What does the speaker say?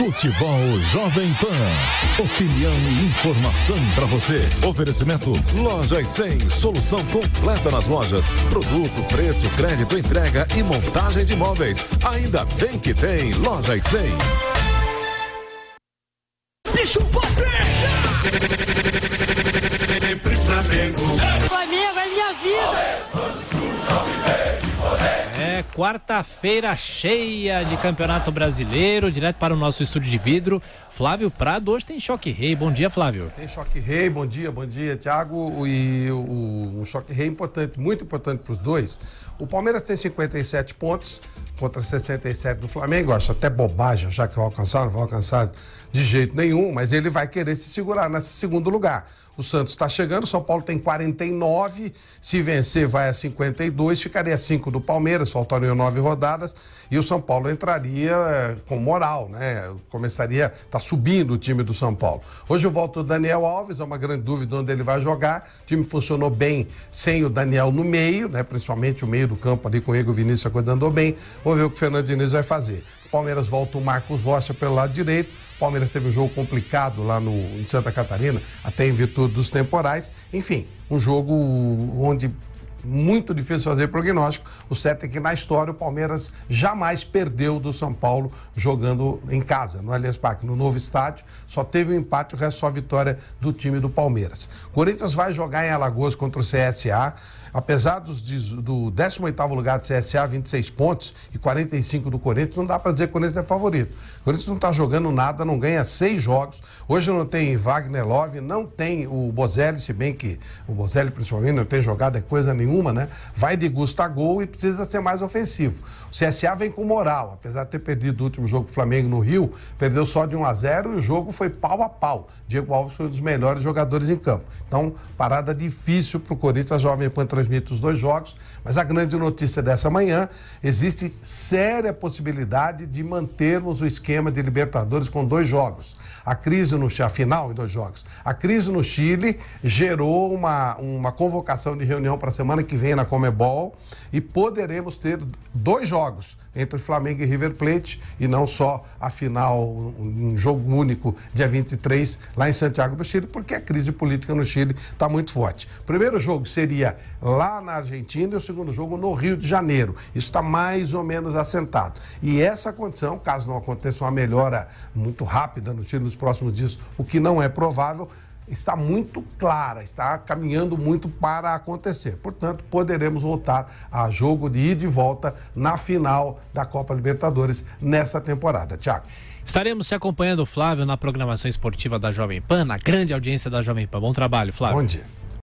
Futebol Jovem Pan. Opinião e informação para você. Oferecimento Lojas 100. Solução completa nas lojas. Produto, preço, crédito, entrega e montagem de móveis. Ainda bem que tem Lojas 100. Bicho quarta-feira cheia de Campeonato Brasileiro, direto para o nosso estúdio de vidro. Flávio Prado, hoje tem Choque Rei. Bom dia, Flávio. Tem Choque Rei, bom dia, bom dia, Thiago. E o, o Choque Rei importante, muito importante para os dois. O Palmeiras tem 57 pontos contra 67 do Flamengo. Acho até bobagem já que vai alcançar, não vai alcançar de jeito nenhum, mas ele vai querer se segurar nesse segundo lugar. O Santos está chegando, São Paulo tem 49, se vencer vai a 52, ficaria 5 do Palmeiras, faltariam nove rodadas, e o São Paulo entraria eh, com moral, né? Começaria, tá subindo o time do São Paulo. Hoje eu volto o Daniel Alves, é uma grande dúvida onde ele vai jogar. O time funcionou bem sem o Daniel no meio, né? Principalmente o meio do campo ali com o Igor Vinícius, a coisa andou bem. Vamos ver o que o Fernando Diniz vai fazer. Palmeiras volta o Marcos Rocha pelo lado direito. Palmeiras teve um jogo complicado lá no, em Santa Catarina, até em virtude dos temporais. Enfim, um jogo onde muito difícil fazer prognóstico. O certo é que na história o Palmeiras jamais perdeu do São Paulo jogando em casa, no Allianz Parque, no novo estádio. Só teve um empate, o resto só a vitória do time do Palmeiras. Corinthians vai jogar em Alagoas contra o CSA apesar dos, do 18º lugar do CSA, 26 pontos e 45 do Corinthians, não dá para dizer que o Corinthians é favorito. O Corinthians não está jogando nada, não ganha seis jogos. Hoje não tem Wagner Love, não tem o Bozelli, se bem que o Bozelli principalmente não tem jogado é coisa nenhuma, né? Vai de Gusta gol e precisa ser mais ofensivo. O CSA vem com moral, apesar de ter perdido o último jogo do Flamengo no Rio, perdeu só de 1 a 0 e o jogo foi pau a pau. Diego Alves foi um dos melhores jogadores em campo. Então, parada difícil para o Corinthians, a Jovem Pan transmite os dois jogos, mas a grande notícia dessa manhã, existe séria possibilidade de mantermos o esquema de Libertadores com dois jogos. A crise no a final em dois jogos. A crise no Chile gerou uma, uma convocação de reunião para a semana que vem na Comebol e poderemos ter dois jogos entre Flamengo e River Plate e não só a final, um jogo único, dia 23, lá em Santiago do Chile, porque a crise política no Chile está muito forte. O primeiro jogo seria lá na Argentina e o segundo jogo no Rio de Janeiro. Isso está mais ou menos assentado. E essa condição, caso não aconteça uma melhora muito rápida no Chile nos próximos dias, o que não é provável, está muito clara, está caminhando muito para acontecer. Portanto, poderemos voltar a jogo de ida e volta na final da Copa Libertadores nessa temporada. Tiago. Estaremos te acompanhando, Flávio, na programação esportiva da Jovem Pan, na grande audiência da Jovem Pan. Bom trabalho, Flávio. Bom dia.